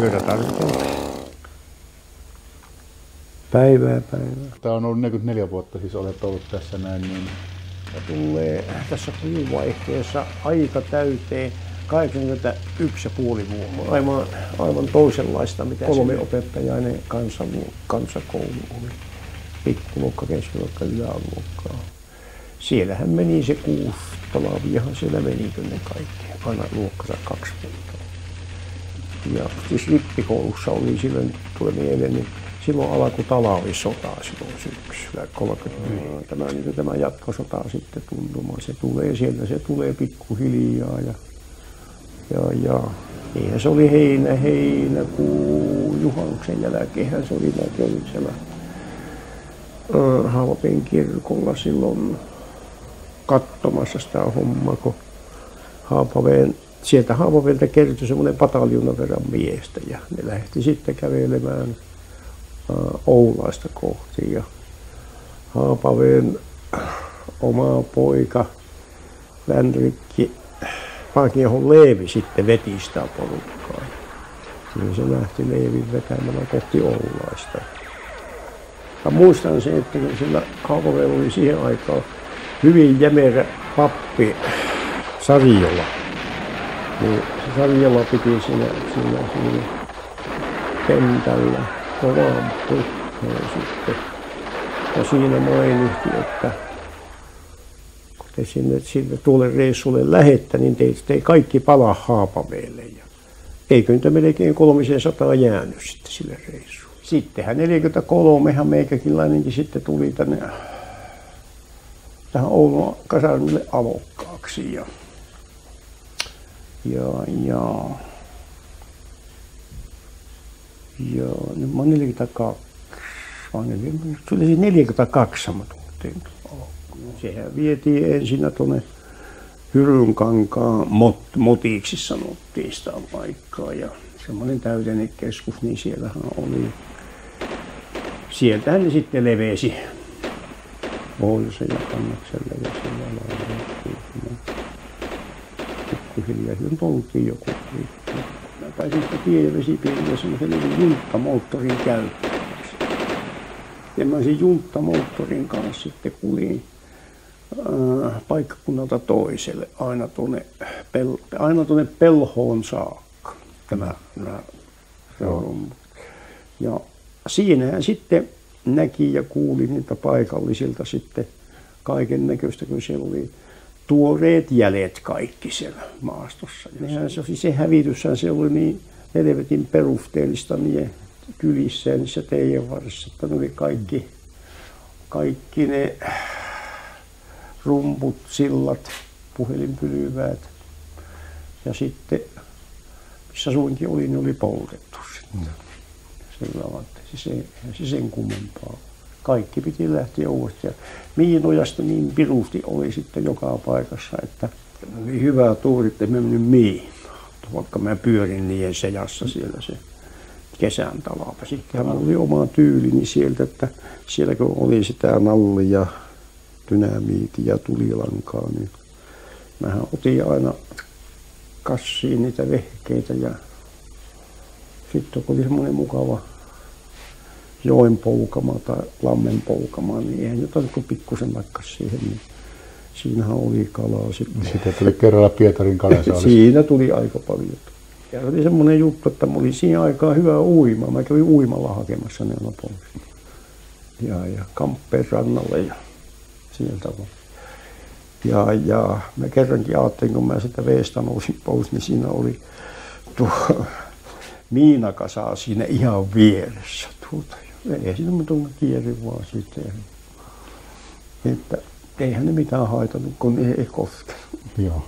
Työtä tarvitaan. Päivää päivää. Tämä on ollut 44 vuotta, siis olet ollut tässä näin, niin Ja tulee tässä kuuvaihteessa aika täyteen 81 ja puoli vuotta. Aivan, aivan toisenlaista, mitä kolme opettajainen kansakoulu oli. Pikkuluokka, keskiluokka, yläluokkaa. Siellähän meni se kuusi talaviahan siellä meni ne kaikki. Aina luokkansa kaksi vuotta. Ja siis rippikoulussa oli silloin, tulee mieleen, niin silloin alkoi talvisota silloin syksyllä 30. Tämä, niin tämä jatkosota sitten tuntumaan. Se tulee sieltä, se tulee pikkuhiljaa ja, ja, ja niinhän se oli heinä, heinäkuu, juhannuksen jälkeenhän se oli näköinen siellä Haavapeen kirkolla silloin katsomassa sitä hommaa, kun Haapaveen, sieltä Haapaveeltä kertyi semmoinen pataljoona verran miestä ja ne lähti sitten kävelemään Oulaista kohti ja Haapaveen oma poika Vänrikki Paakiahon Leevi sitten veti sitä porukkaa. Siinä se lähti Leevin vetämällä kohti Oulaista. Mä muistan sen, että kun sillä Haapaveella oli siihen aikaan hyvin jämerä pappi Sarjola. Niin Sarjola piti siinä, siinä, siinä kentällä kovan puheen sitten. Ja siinä mainitsi, että kun te sinne, sinne tuolle reissulle lähette, niin te, te kaikki palaa Haapaveelle. Eikö nyt melkein 300 jäänyt sitten sille reissulle. Sittenhän 43 meikäkinlainenkin sitten tuli tänne tähän Oulun kasarmille alokkaaksi. Ja, ja, ja, ja nyt mä oon 42. Mä oon 40, se oli siis 42 mä tultiin. Sehän vietiin ensinnä tuonne Hyrynkankaan mot, motiksi sanottiin sitä paikkaa ja semmoinen täydellinen keskus, niin siellähän oli. Sieltähän ne sitten levesi pohjoisen ja kannakselle ja sillä lailla. Pikkuhiljaa nyt oltiin joku viikko. Mä taisin sitä tievesipiirillä semmoisen niin junttamoottorin käyttämäksi. Ja mä sen junttamoottorin kanssa sitten kulin äh, paikkakunnalta toiselle aina tuonne, pel, aina tuonne Pelhoon saakka. Tämä, nämä, ja siinähän sitten näki ja kuuli niitä paikallisilta sitten kaiken näköistä, kun siellä oli tuoreet jäljet kaikki siellä maastossa. Nehän se, se hävityshän se oli niin helvetin perusteellista niin kylissä ja niissä teidän varrissa, että ne oli kaikki, kaikki ne rumput, sillat, puhelinpylyväät ja sitten missä suinkin oli, niin oli poltettu sitten. Mm. Sillä tavalla se, se sen kummempaa. Kaikki piti lähteä uudestaan. Ja miinojasta niin pirusti oli sitten joka paikassa, että oli hyvä tuuri, että me mennyt miin. Vaikka mä pyörin niiden sejassa siellä se kesän talapa. Sitten oli oma tyylini sieltä, että siellä kun oli sitä nallia, dynamiitia ja tulilankaa, niin mähän otin aina kassiin niitä vehkeitä ja sitten kun oli semmoinen mukava joen poukama tai lammen poukama, niin eihän jotain kuin pikkusen vaikka siihen, niin siinähän oli kalaa sitten. Sitten tuli kerralla Pietarin kalasaali. Siinä tuli aika paljon. Ja se oli semmoinen juttu, että mä olin siinä aikaa hyvä uima. Mä kävin uimalla hakemassa ne aina pois. Ja, ja Kamppeen rannalle ja sieltä vaan. Ja, ja mä kerrankin ajattelin, kun mä sitä veestä nousin pois, niin siinä oli tuo miinakasaa siinä ihan vieressä. Tuota. Ei siinä mä tuonne kierin vaan sitten. Että eihän ne mitään haitannut, kun ne ei koskenut. Joo.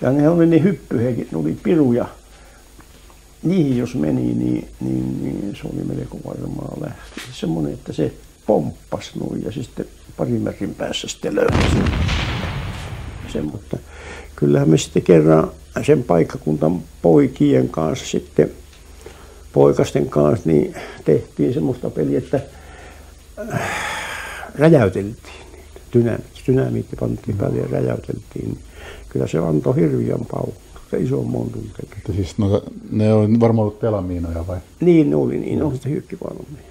Ja ne oli ne hyppyhekit, ne oli piruja. Niihin jos meni, niin, niin, niin se oli melko varmaa lähti. Semmoinen, että se pomppasi noin ja sitten pari metrin päässä sitten löysi sen. Mutta kyllähän me sitten kerran sen paikkakuntan poikien kanssa sitten poikasten kanssa niin tehtiin semmoista peliä, että räjäyteltiin niitä. Dynamiitti, dynamiitti pantiin päälle ja räjäyteltiin. Kyllä se antoi hirviän paukku, se iso montun teki. Siis no, ne on varmaan ollut pelamiinoja vai? Niin ne oli, niin ne oli hyökkivalmiina.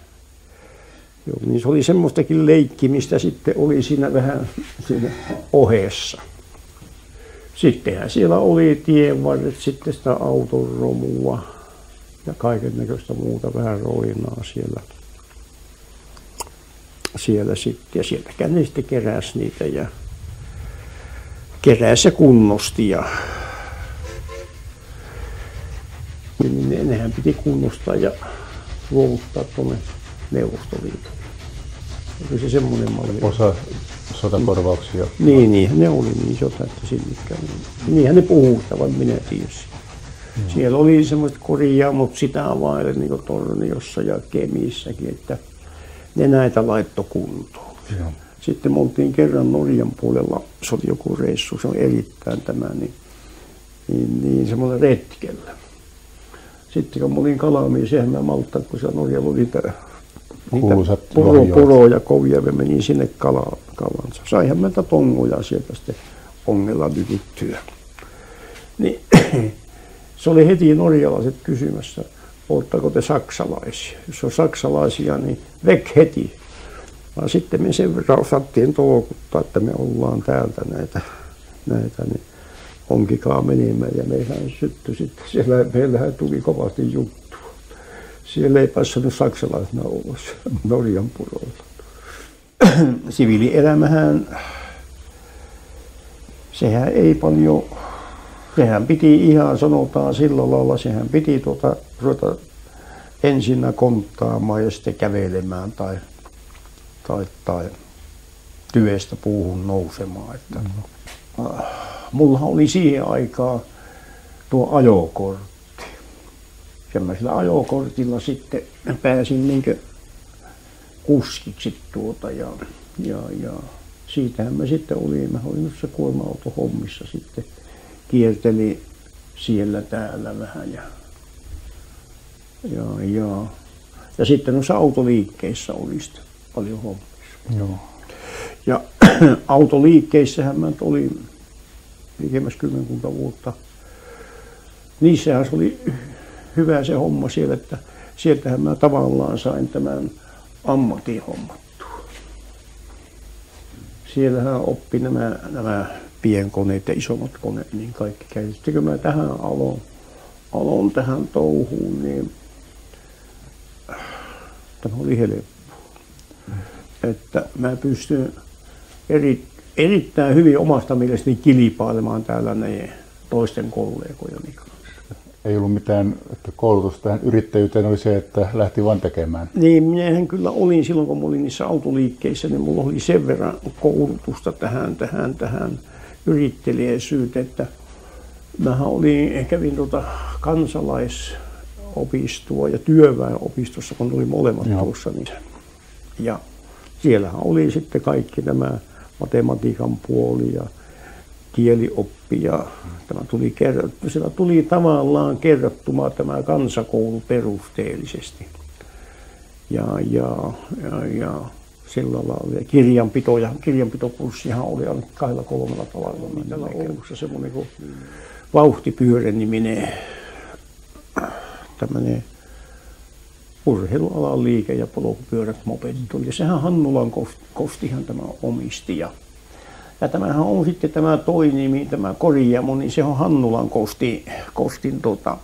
Joo, niin se oli semmoistakin leikkimistä sitten oli siinä vähän siinä ohessa. Sittenhän siellä oli tienvarret, sitten sitä autoromua ja kaiken näköistä muuta vähän roinaa siellä. Siellä sitten ja sieltäkään ne sitten keräsi niitä ja keräsi ja kunnosti ja niin ne, nehän piti kunnostaa ja luovuttaa tuonne Neuvostoliitolle. Oli se semmoinen malli. Osa sotakorvauksia. Niin, niin, ne oli niin sota, että sinnikään. Niinhän ne puhuttavat, minä tiesin. Mm. Siellä oli semmoiset korjaamot sitä vaille niin kuin Torniossa ja Kemissäkin, että ne näitä laitto kuntoon. Joo. Sitten me oltiin kerran Norjan puolella, se oli joku reissu, se on erittäin tämä, niin, niin, niin semmoinen retkellä. Sitten kun mä olin kalamies, eihän mä malttanut, kun siellä Norjalla oli niitä niitä puro, poroja kovia, me menin sinne kala, kalansa. Saihan meiltä tonguja sieltä sitten ongella lykyttyä. Niin, se oli heti norjalaiset kysymässä, oletteko te saksalaisia? Jos on saksalaisia, niin vek heti. Vaan sitten me sen verran osattiin toukuttaa, että me ollaan täältä näitä, näitä niin onkikaa menemään. Ja meillähän syttyi sitten, siellä meillähän tuli kovasti juttu siellä ei passannut saksalaisena ulos Norjan purolla. Siviilielämähän, sehän ei paljon, sehän piti ihan sanotaan sillä lailla, sehän piti tuota, ruveta ensinnä konttaamaan ja sitten kävelemään tai, tai, tai tyvestä puuhun nousemaan. Että, mm. Mulla oli siihen aikaan tuo ajokortti semmoisella ajokortilla sitten pääsin niin kuskiksi tuota ja, ja, ja siitähän mä sitten olin, mä olin noissa kuorma-auto hommissa sitten, kierteli siellä täällä vähän ja, ja, ja, ja sitten noissa autoliikkeissä oli sitten paljon hommissa. Joo. Ja autoliikkeissähän mä olin likemmäs kymmenkunta vuotta. Niissähän se oli hyvä se homma siellä, että sieltähän mä tavallaan sain tämän ammatin hommattua. Siellähän oppi nämä, nämä pienkoneet ja isommat koneet, niin kaikki käy. Sitten kun mä tähän aloin, aloin tähän touhuun, niin tämä oli helppo. Että mä pystyn eri, erittäin hyvin omasta mielestäni kilpailemaan täällä ne toisten kollegojeni kanssa ei ollut mitään että koulutusta tähän yrittäjyyteen, oli se, että lähti vain tekemään. Niin, minähän kyllä olin silloin, kun olin niissä autoliikkeissä, niin mulla oli sen verran koulutusta tähän, tähän, tähän yrittelijäisyyteen, että mähän olin, kävin tuota kansalaisopistoa ja työväenopistossa, kun oli molemmat Joo. tuossa. Niin, ja siellähän oli sitten kaikki nämä matematiikan puoli ja kielioppi ja tämä tuli, kerrottu, siellä tuli tavallaan kerrottuma tämä kansakoulu perusteellisesti. Ja, ja, ja, ja sillä lailla. kirjanpito ja kirjanpitokurssihan oli aina kahdella kolmella tavalla. Niin täällä Oulussa semmoinen kuin vauhtipyörän niminen tämmöinen urheilualan liike ja polkupyörät mopedit tuli. Sehän Hannulan Kostihan tämä omisti ja ja tämähän on sitten tämä toinimi, tämä Korjamo, niin se on Hannulan Kosti, Kostin tota,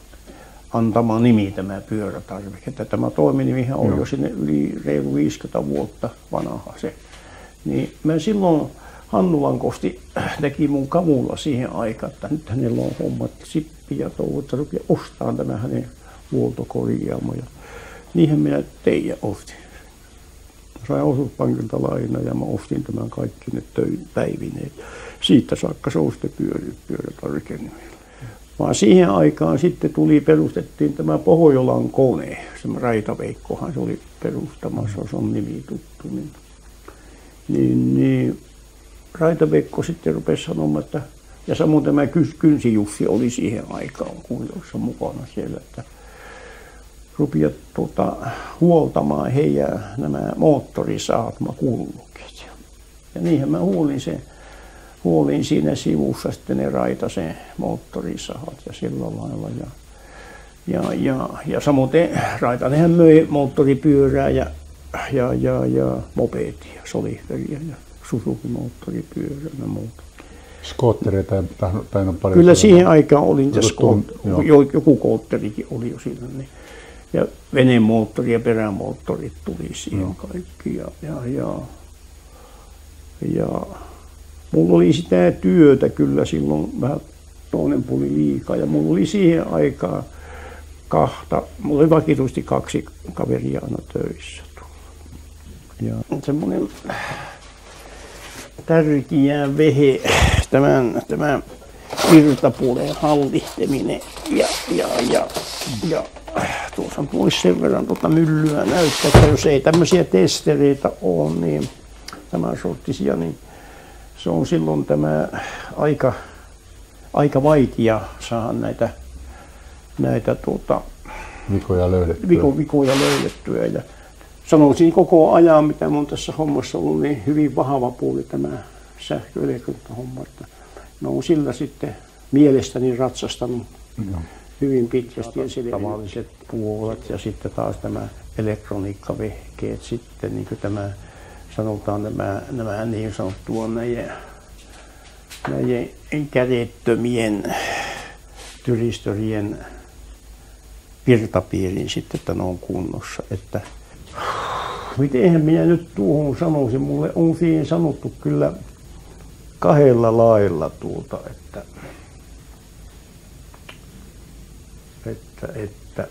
antama nimi tämä pyörätarvike. Että tämä toiminimihän on Joo. jo sinne yli reilu 50 vuotta vanha se. Niin mä silloin Hannulan Kosti teki mun kavulla siihen aikaan, että nyt hänellä on hommat sippi ja touhu, että rupia ostamaan tämä hänen huoltokorjaamo. Ja niinhän minä tein ja ostin sain osuuspankilta laina ja mä ostin tämän kaikki ne päivineet. Siitä saakka se on sitten pyöri, pyörätarvikennimellä. Vaan siihen aikaan sitten tuli, perustettiin tämä Pohjolan kone, se Raitaveikkohan se oli perustamassa, se on nimi tuttu. Niin, niin, niin Raitaveikko sitten rupesi sanomaan, että ja samoin tämä Kynsi Jussi oli siihen aikaan kuulossa mukana siellä, että rupia tuota, huoltamaan heidän nämä moottorisaatma kullukkeet. Ja niinhän mä huolin se, huolin siinä sivussa sitten ne raitasen moottorisahat ja sillä lailla. Ja, ja, ja, ja samoin Raitanenhän möi moottoripyörää ja, ja, ja, ja mopeetia, solihveria ja Suzuki moottoripyörää ja muuta. Skoottereita tai on paljon. Kyllä siihen aikaan oli niitä skoot- joku kootterikin oli jo siinä. Niin. Ja venemoottori ja perämoottorit tuli siihen no. kaikki. Ja, ja, ja, ja mulla oli sitä työtä kyllä silloin vähän toinen puoli liikaa. Ja mulla oli siihen aikaan kahta, mulla oli vakituisesti kaksi kaveria aina töissä. Ja semmoinen tärkeä vehe, tämän, tämän virtapuolen hallitseminen ja, ja, ja, ja tuossa voisi sen verran tuota myllyä näyttää, että jos ei tämmöisiä testereitä ole, niin tämän sorttisia, niin se on silloin tämä aika, aika vaikea saada näitä, näitä tuota, vikoja löydettyä. Viko, vikoja löydettyä. Ja sanoisin koko ajan, mitä on tässä hommassa ollut, niin hyvin vahva puoli tämä sähköelektroniikka-homma. Että ne on sillä sitten mielestäni ratsastanut no. hyvin pitkästi ensin tavalliset puolet ja sitten taas tämä elektroniikkavehkeet sitten, niin kuin tämä sanotaan nämä, nämä niin sanottua näiden, näiden kädettömien tyristorien virtapiirin sitten, että ne on kunnossa. Että mitenhän minä nyt tuohon sanoisin, mulle on siihen sanottu kyllä kahdella lailla tuota, että, että, että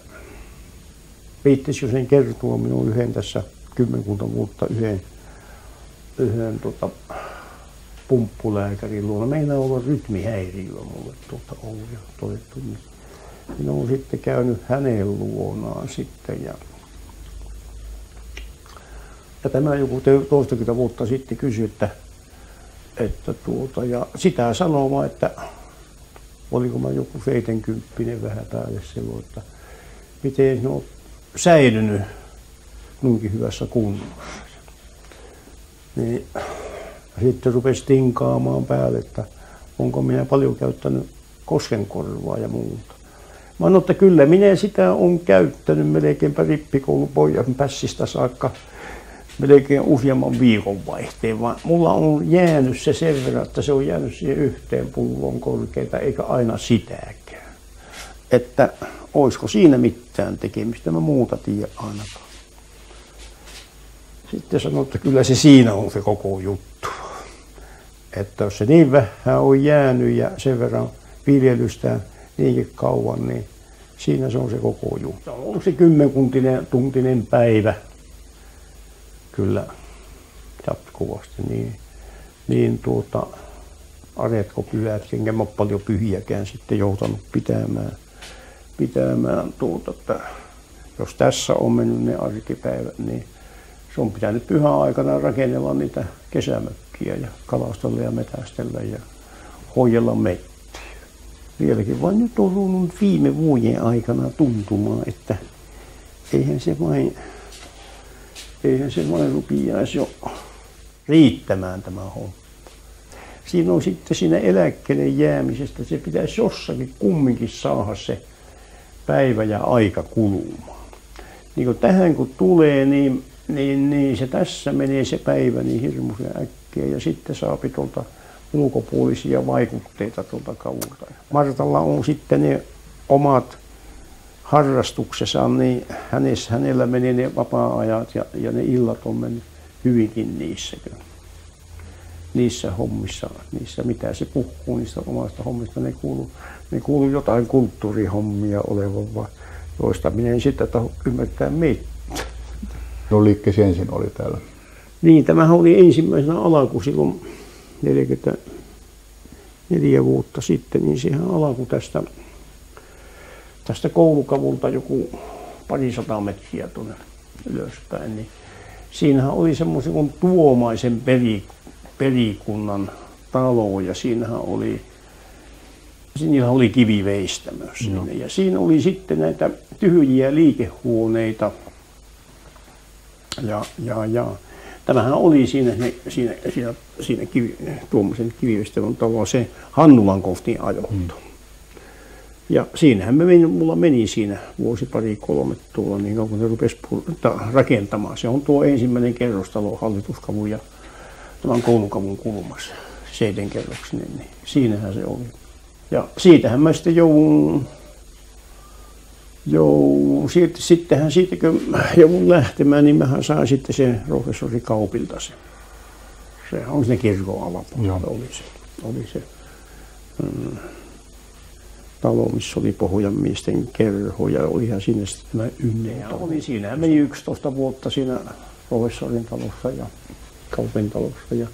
viittisikö sen kertoa minun yhden tässä kymmenkunta vuotta yhden, yhden tota, pumppulääkärin luona. Meinaa olla rytmihäiriö mulle tuota ollut ja todettu. Niin minä olen sitten käynyt hänen luonaan sitten ja ja tämä joku toistakymmentä vuotta sitten kysyi, että, että tuota, ja sitä sanomaan, että oliko mä joku 70 vähän päälle silloin, että miten ne on säilynyt noinkin hyvässä kunnossa. Niin sitten rupesi tinkaamaan päälle, että onko minä paljon käyttänyt koskenkorvaa ja muuta. Mä sanoin, että kyllä minä sitä on käyttänyt melkeinpä rippikoulupojan pässistä saakka melkein useamman viikonvaihteen, vaan mulla on jäänyt se sen verran, että se on jäänyt siihen yhteen pulloon korkeita, eikä aina sitäkään. Että olisiko siinä mitään tekemistä, mä muuta tiedä ainakaan. Sitten sanoin, että kyllä se siinä on se koko juttu. Että jos se niin vähän on jäänyt ja sen verran viljelystä niinkin kauan, niin siinä se on se koko juttu. On se kymmenkuntinen tuntinen päivä kyllä jatkuvasti, niin, niin tuota, pyhät, enkä mä paljon pyhiäkään sitten joutanut pitämään, pitämään tuota, että jos tässä on mennyt ne arkipäivät, niin se on pitänyt pyhän aikana rakennella niitä kesämökkiä ja kalastella ja metästellä ja hoidella mettiä. Vieläkin vain nyt on ollut viime vuosien aikana tuntumaan, että eihän se vain eihän se vain rupiaisi jo riittämään tämä homma. Siinä on sitten siinä eläkkeelle jäämisestä, se pitäisi jossakin kumminkin saada se päivä ja aika kulumaan. Niin kun tähän kun tulee, niin, niin, niin se tässä menee se päivä niin hirmuisen äkkiä ja sitten saapi tuolta ulkopuolisia vaikutteita tuolta kavulta. Martalla on sitten ne omat harrastuksessa, niin hänessä, hänellä meni ne vapaa-ajat ja, ja ne illat on mennyt hyvinkin niissä niissä hommissa, niissä mitä se puhuu niistä omasta hommista, ne kuuluu, ne kuuluu jotain kulttuurihommia olevan, joista minä en sitä ymmärtää mitään. No liikkeesi ensin oli täällä. Niin, tämähän oli ensimmäisenä alku silloin 44 vuotta sitten, niin siihen alku tästä tästä koulukavulta joku parisataa metriä tuonne ylöspäin, niin siinähän oli semmoisen kuin Tuomaisen peri, perikunnan talo ja siinähän oli, siinä oli kiviveistämö siinä. No. Ja siinä oli sitten näitä tyhjiä liikehuoneita. Ja, ja, ja Tämähän oli siinä, siinä, siinä, siinä kivi, Tuommoisen kivivestävän talo se Hannulan kohtiin ajoittu. Hmm. Ja siinähän me meni, mulla meni siinä vuosi pari kolme tuolla, niin kun ne rupesi rakentamaan. Se on tuo ensimmäinen kerrostalo hallituskavun ja tämän koulukavun kulmassa, seitenkerroksinen, niin siinähän se oli. Ja siitähän mä sitten joudun, joudun siitä, sittenhän siitä kun joudun lähtemään, niin mähän sain sitten sen professori Kaupilta se. Se on sinne kirkon alapuolella, oli se. Oli se. Mm talo, missä oli Pohjan miesten kerho ja olihan sinne sitten tämä Ynne. Oli siinä. Meni 11 vuotta siinä professorin talossa ja kaupin talossa. Ja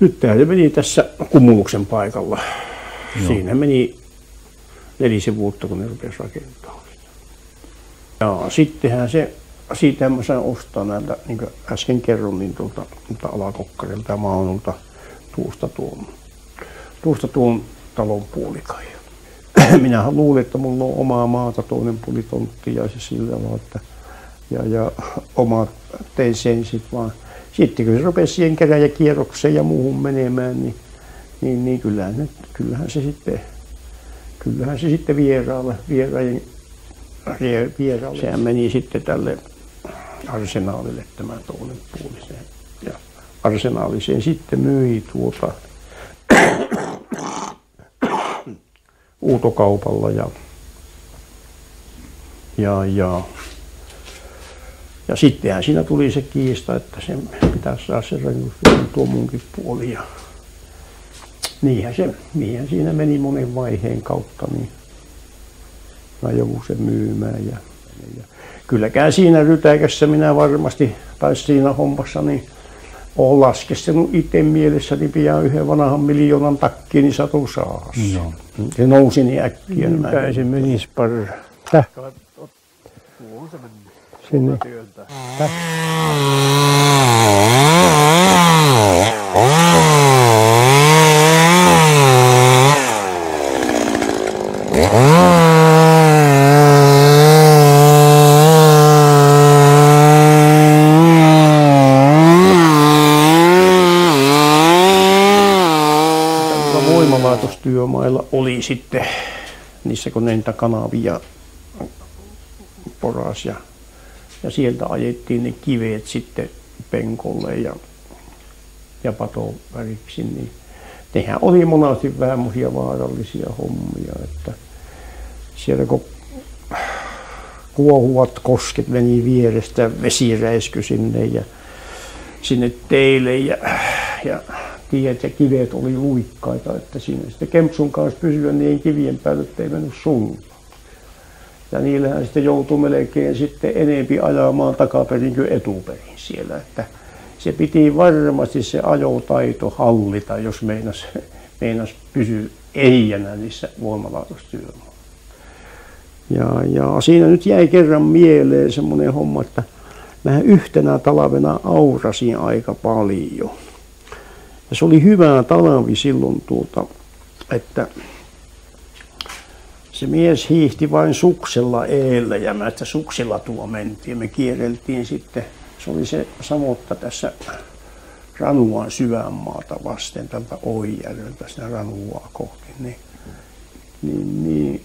nyt tämä meni tässä Kumuluksen paikalla. Joo. Siinä meni nelisen vuotta, kun ne rupesi rakentaa. Ja sittenhän se, siitä mä sain ostaa näiltä, niin kuin äsken kerron, niin tuolta, tuolta alakokkarilta ja maanulta tuosta tuon, tuosta tuon talon puolikai. minähän luulin, että mulla on omaa maata, toinen pulitontti ja se sillä tavalla, että ja, ja omat tein sen sitten vaan. Sitten kun se rupesi siihen käräjäkierrokseen ja muuhun menemään, niin, niin, niin kyllähän, kyllähän, se sitten, kyllähän se sitten vieraalle, vieraajien, vieraalle. Sehän meni sitten tälle arsenaalille tämä toinen puoli. Ja arsenaaliseen sitten myi tuota uutokaupalla ja, ja, ja, ja sittenhän siinä tuli se kiista, että sen pitäisi saada se rakennus tuo munkin puoli. Ja niinhän, se, niinhän siinä meni monen vaiheen kautta, niin mä joudun sen myymään. Ja, ja kylläkään siinä rytäkässä minä varmasti, tai siinä hommassa, niin olen laskeskenut itse mielessäni pian yhden vanhan miljoonan takkiin, niin satu saas. Joo. Se nousi niin äkkiä. Niin päin se menisi par... Täh. Sinne. Täh. Voimalaitostyömailla oli sitten niissä kun niitä kanavia poras ja, ja sieltä ajettiin ne kiveet sitten penkolle ja, ja patoväriksi, niin nehän oli monasti vähän vaarallisia hommia, että siellä kun kuohuvat kosket meni vierestä, vesi sinne ja sinne teille ja, ja tiet ja kivet oli luikkaita, että siinä sitten kempsun kanssa pysyä niin kivien päällä, ettei mennyt suuntaan. Ja niillähän sitten joutui melkein sitten enempi ajamaan takaperin kuin etuperin siellä, että se piti varmasti se ajotaito hallita, jos meinas, meinas pysyä ehjänä niissä voimalaitostyömailla. Ja, ja siinä nyt jäi kerran mieleen semmoinen homma, että mä yhtenä talvena aurasin aika paljon. Ja se oli hyvä talvi silloin, tuota, että se mies hiihti vain suksella eellä ja mä että suksilla tuo mentiin. Me kierreltiin sitten, se oli se samotta tässä Ranuan syvänmaata vasten tältä Oijärveltä sinne Ranuaa kohti. Niin, niin, niin,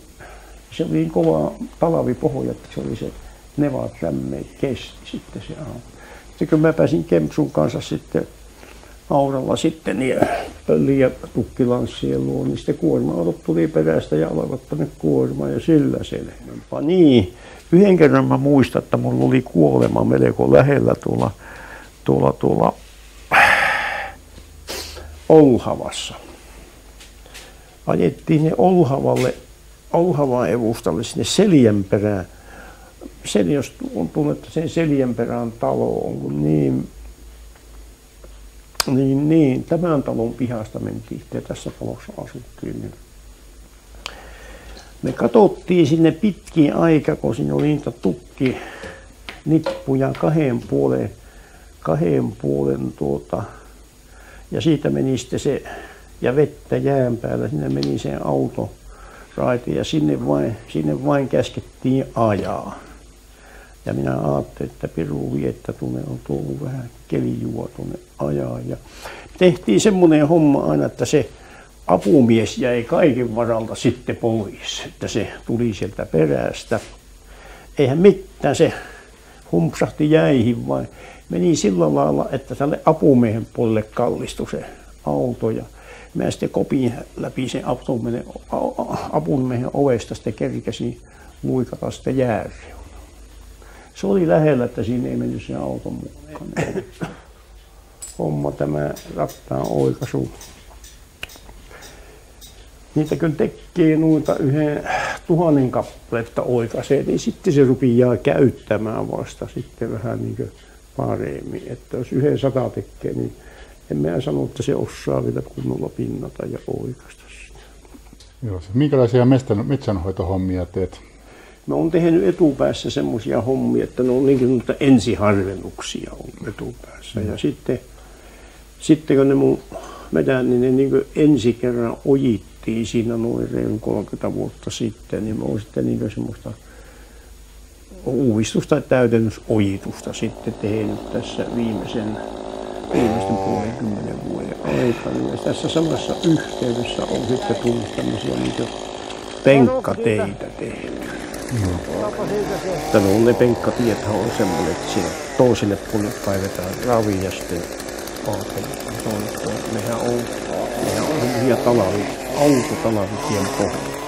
se oli niin kova talvipohja, että se oli se nevat rämmeet kesti sitten se aamu. Sitten kun mä pääsin Kempsun kanssa sitten auralla sitten niin pölli ja tukkilanssien luo, niin sitten kuorma-autot tuli perästä ja alkoivat tänne kuorma ja sillä selvempää. Niin, yhden kerran mä muistan, että mulla oli kuolema melko lähellä tuolla, tuolla, tuolla Olhavassa. Ajettiin ne Olhavalle, Olhavan evustalle sinne Seljänperään. Sen, jos on sen Seljänperään talo, on niin niin, niin, tämän talon pihasta mentiin ja tässä talossa asuttiin. Niin me katsottiin sinne pitkin aika, kun siinä oli niitä tukki nippuja kahden puolen, kahden puolen tuota, ja siitä meni sitten se, ja vettä jään päällä, sinne meni se auto raiti ja sinne vain, sinne vain käskettiin ajaa. Ja minä ajattelin, että Piru että tuonne on tullut vähän kelijua tuonne ajaa. Ja tehtiin semmoinen homma aina, että se apumies jäi kaiken varalta sitten pois, että se tuli sieltä perästä. Eihän mitään, se humpsahti jäihin, vai meni sillä lailla, että tälle apumiehen puolelle kallistui se auto. Ja mä sitten kopin läpi sen apumiehen ovesta, sitten kerkäsin luikata sitten jääreun. Se oli lähellä, että siinä ei mennyt se auton mukaan. Homma tämä rattaan oikaisu niitä kun tekee noita yhden tuhannen kappaletta oikaisee, niin sitten se rupeaa käyttämään vasta sitten vähän niin kuin paremmin. Että jos yhden sata tekee, niin en mä sano, että se osaa vielä kunnolla pinnata ja oikaista sitä. Joo, minkälaisia metsänhoitohommia teet? Mä oon tehnyt etupäässä semmoisia hommia, että ne on niin kuin ensiharvennuksia on etupäässä. Mm. Ja sitten, sitten kun ne mun metän, niin ne niin ensi kerran ojit tehtiin siinä noin reilun 30 vuotta sitten, niin mä oon sitten niin semmoista uudistusta ja täydennysojitusta sitten tehnyt tässä viimeisen viimeisten puolenkymmenen vuoden aikana. Ja tässä samassa yhteydessä on sitten tullut tämmöisiä niin penkkateitä Mm. No, ne penkkatiethän on semmoinen, että siinä toiselle puolelle kaivetaan ravi ja sitten Nehän on, nehän on semmoisia talavi, autotalavitien pohjalla.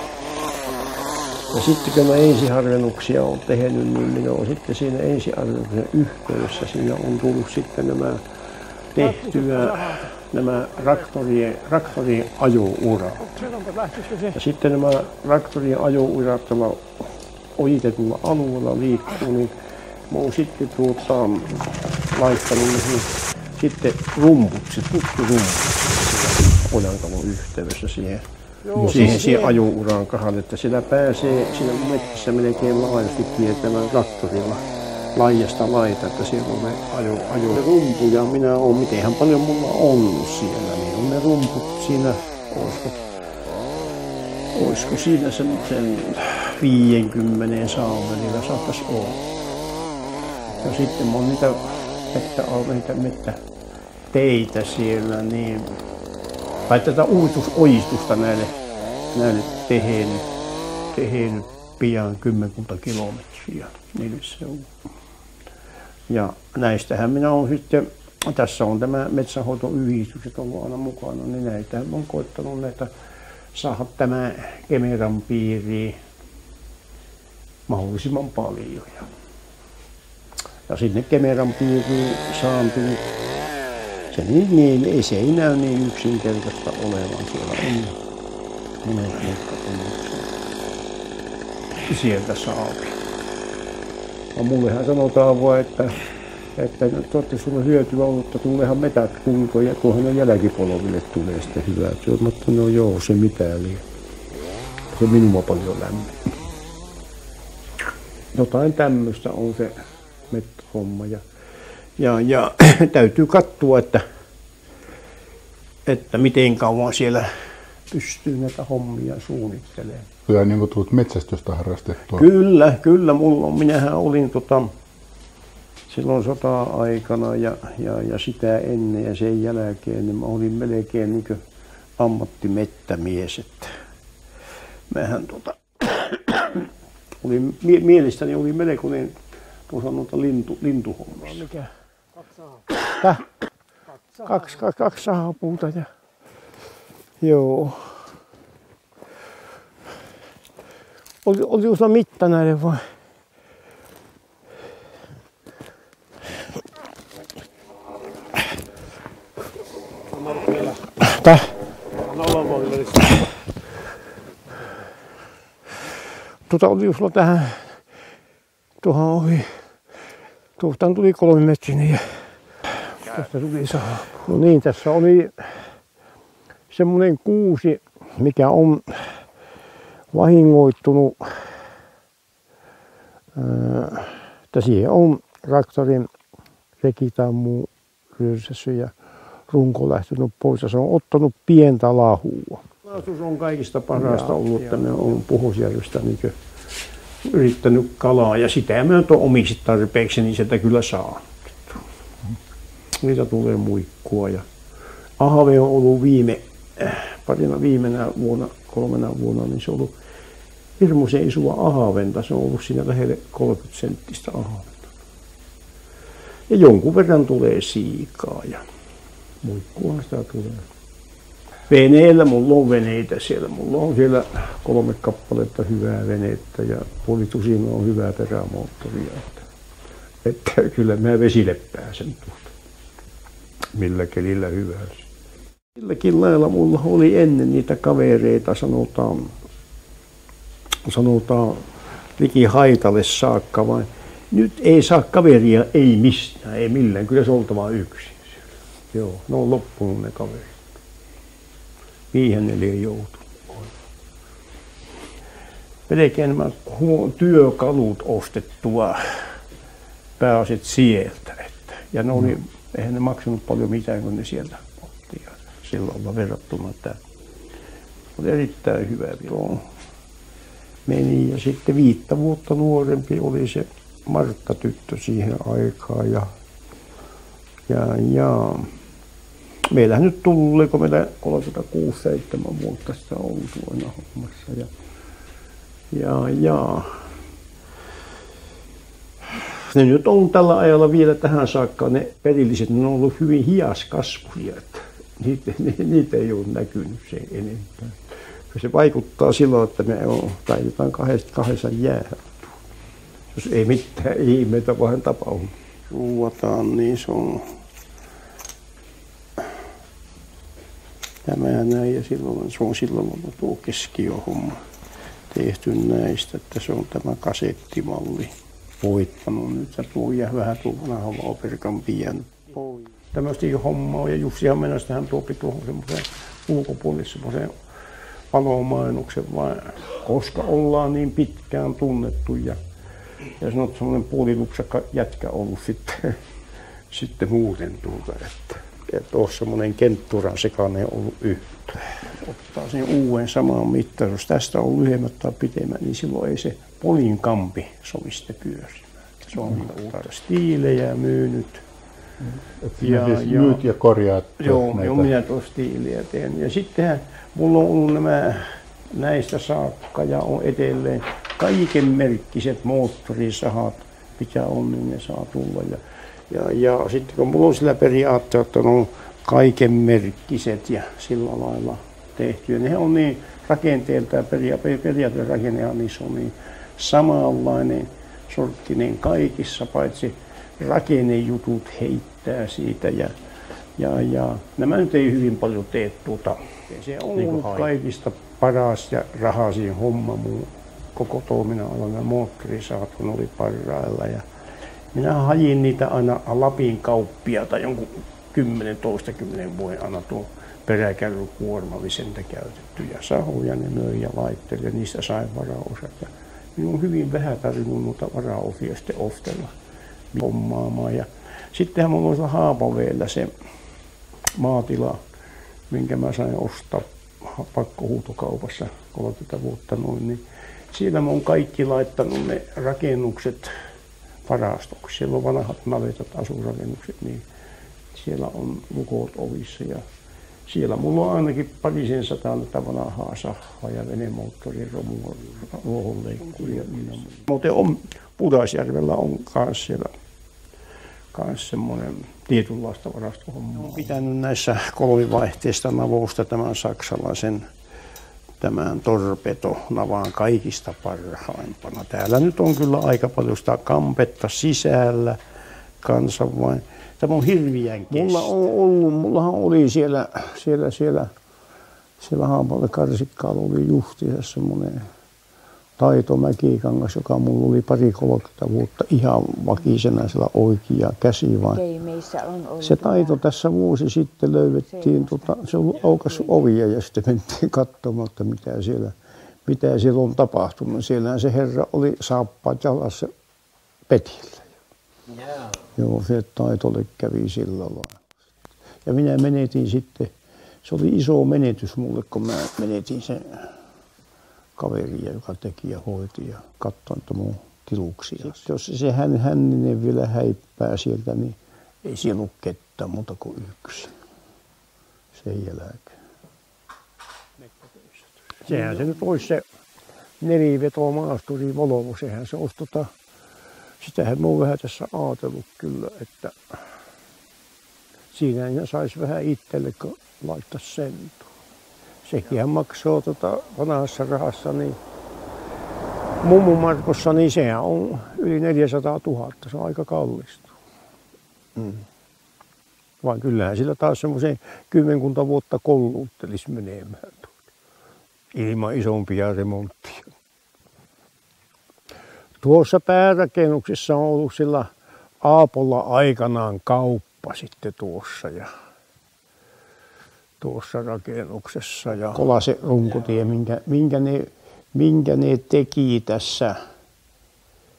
Ja sitten kun mä ensiharvennuksia olen tehnyt, niin minä olen sitten siinä ensiharvennuksen yhteydessä, siinä on tullut sitten nämä tehtyä nämä traktorien, traktorien ajourat. Ja sitten nämä traktorien ajourat tuolla ojitetulla alueella liikkuu, niin mä oon sitten tuota, laittanut niihin sitten rumput, se tutturumput Ojantalon yhteydessä siihen, Joo, siihen, siis siihen ajuuraan kahden, että sillä pääsee siinä metsässä melkein laajasti kiertämään traktorilla laajasta laita, että siellä on ne ajo, ajo rumpuja. Minä olen, mitenhän paljon mulla on siellä, niin on ne rumput siinä, olisiko, olisiko siinä semmoisen 50 saavellilla saattaisi olla. Ja sitten on niitä mettä, niitä mettä teitä siellä, niin tai tätä uuditusojistusta näille, näille tehnyt, tehnyt pian kymmenkunta kilometriä niille seudulle. Ja näistähän minä olen sitten, tässä on tämä metsänhoitoyhdistykset ollut aina mukana, niin näitä on koittanut näitä saada tämä Kemeran piiriin mahdollisimman paljon. Ja, sinne Kemeran piiriin saantunut se, niin, niin, ei, se ei näy niin yksinkertaista olevan. Siellä on monet mutkatunnukset. Sieltä saa. Ja mullehan sanotaan vaan, että, että totta sulla hyötyä on, mutta tuleehan metät kuntoon ja tuohon on jälkipolville tulee sitten hyvää. On, että no joo, se mitään eli Se minua paljon lämmin. Jotain tämmöistä on se mettähomma. Ja ja, ja täytyy katsoa, että, että miten kauan siellä pystyy näitä hommia suunnittelemaan. Kyllä niin kuin tulet metsästystä harrastettua. Kyllä, kyllä. Mulla on, minähän olin tota, silloin sota-aikana ja, ja, ja, sitä ennen ja sen jälkeen, niin mä olin melkein niin ammattimettämies. Että mähän tota, olin, mielestäni oli melkoinen tuossa noita lintu, lintuhommissa. Mikä? Täh? Kaksi, kaksi, kaksi sahapuuta ja joo. Oli, oli mitta näille vai? Täh? Tuota oli sulla tähän tuohon ohi. Tuohtaan tuli kolme metrinen ja tästä tuli saa. No niin, tässä oli semmoinen kuusi, mikä on vahingoittunut. Että siihen on traktorin reki tai muu ryössäsy ja runko lähtenyt pois ja se on ottanut pientä lahua. Laastus on kaikista parasta ollut, että me on Puhosjärvestä niin yrittänyt kalaa ja sitä mä nyt omiksi tarpeeksi, niin sieltä kyllä saa. Niitä tulee muikkua ja ahave on ollut viime, parina viimenä vuonna, kolmena vuonna, niin se on ollut hirmuisen isoa ahaventa. Se on ollut siinä lähelle 30 senttistä ahaventa. Ja jonkun verran tulee siikaa ja muikkua sitä tulee. Veneellä, mulla on veneitä siellä. Mulla on siellä kolme kappaletta hyvää venettä ja puoli tusina on hyvää perämoottoria. Että, että kyllä mä vesille pääsen tuolta. Millä kelillä hyvänsä. Silläkin lailla mulla oli ennen niitä kavereita, sanotaan, sanotaan liki haitalle saakka, vai nyt ei saa kaveria, ei mistään, ei millään. Kyllä se oltava yksin. Joo, ne on loppunut ne kaverit. Ne ei joutunut. Melkein nämä työkalut ostettua pääaset sieltä. Että, ja ne oli, mm. eihän ne maksanut paljon mitään, kun ne sieltä otti. silloin verrattuna tämä oli erittäin hyvä. Tuo meni ja sitten viittä vuotta nuorempi oli se Martta tyttö siihen aikaan ja, ja, ja meillähän nyt tuli, kun meillä 36-7 vuotta sitä ollut aina hommassa ja, ja, ja ne nyt on tällä ajalla vielä tähän saakka, ne perilliset, ne on ollut hyvin hiaskasvuja, niitä, niitä ei ole näkynyt se enempää. Se vaikuttaa silloin, että me on, tai jotain kahdesta kahdeksan jäähän jos ei mitään ihmeitä vaan tapahdu. Ruuataan, niin se on tämä näin ja silloin se on silloin on tuo keskiohomma tehty näistä, että se on tämä kasettimalli voittanut nyt ja tuo ja vähän tuo vanha Vauperkan pian pois. Tämmöistä hommaa ja Jussihan mennä hän tuopi tuohon semmoiseen ulkopuolelle semmoiseen palomainoksen, vaan koska ollaan niin pitkään tunnettu ja ja on semmoinen puolilupsakka jätkä ollut sitten, sitten muuten tuota, että, että ole semmoinen kentturan sekainen ollut yhtä. Ottaa sen uuden samaan mittaisuus. Tästä on lyhyemmät tai pitemmät, niin silloin ei se polin kampi sovi sitten pyörimään. Se on mm. uutta stiilejä myynyt. Mm. Ja, ja, myyt ja korjaat Joo, näitä. joo minä tuon stiiliä teen. Ja sittenhän mulla on ollut nämä näistä saakka ja on edelleen kaiken merkkiset moottorisahat, mikä on, niin ne saa tulla. Ja, ja, ja sitten kun mulla on sillä periaatteella, että on kaiken merkkiset ja sillä lailla tehty. Ja ne on niin rakenteelta ja niissä on niin samanlainen sorttinen kaikissa, paitsi rakennejutut heittää siitä ja, ja, ja nämä nyt ei hyvin paljon tee tuota. Se on niin kaikista paras ja rahasin homma mun koko toiminnan alalla. Moottorisaat kun oli parrailla ja minä hajin niitä aina Lapin kauppia tai jonkun 10 toista kymmenen vuoden aina tuo peräkärrykuormallisen käytettyjä sahoja ne möi ja laitteli ja niistä sain varaosat. Ja minun on hyvin vähän tarvinnut noita varaosia sitten oftella hommaamaan. Ja sittenhän minulla oli Haapaveellä se maatila, minkä mä sain ostaa pakkohuutokaupassa 30 vuotta noin, niin siellä mä oon kaikki laittanut ne rakennukset varastoksi. Siellä on vanhat navetat, asurakennukset, niin siellä on lukot ovissa ja siellä mulla on ainakin parisen sataa vanhaa sahhaa ja venemoottorin romua, ruohonleikkuria. Mutta on, Pudasjärvellä on myös siellä kans semmoinen tietynlaista varastohommaa. Olen pitänyt näissä kolmivaihteista navoista tämän saksalaisen tämän torpetonavaan kaikista parhaimpana. Täällä nyt on kyllä aika paljon sitä kampetta sisällä kanssa vain. Tämä on hirviän kestä. Mulla on ollut, mullahan oli siellä, siellä, siellä, siellä Haapalle Karsikkaalla oli justiinsa semmoinen Taito Mäkikangas, joka mulla oli pari 30 vuotta ihan vakisena sillä oikea käsi vaan. on ollut se taito tässä vuosi sitten löydettiin, tota, se on aukas ovia ja sitten mentiin katsomaan, että mitä siellä, mitä siellä on tapahtunut. Siellähän se herra oli saappaat jalassa petillä. Yeah. Joo, se taitolle kävi sillä lailla. Ja minä menetin sitten, se oli iso menetys mulle, kun mä menetin sen kaveria, joka teki ja hoiti ja katsoi mun tiluksia. Sitten jos se hän, hänninen vielä häippää sieltä, niin ei siellä ollut ketään muuta kuin yksi sen jälkeen. Sehän se nyt olisi se neliveto maasturi Volvo, sehän se olisi tota, sitähän mä oon vähän tässä ajatellut kyllä, että siinä saisi vähän itselle, kun laittaa sen. Sekin maksaa tota vanhassa rahassa, niin mummun Markossa, niin sehän on yli 400 000. Se on aika kallista. Mm. Vaan kyllähän sillä taas semmoisen kymmenkunta vuotta kolluuttelisi menemään ilman isompia remonttia. Tuossa päärakennuksessa on ollut sillä Aapolla aikanaan kauppa sitten tuossa ja tuossa rakennuksessa. Ja Kolase runkotie, minkä, minkä, ne, minkä ne teki tässä.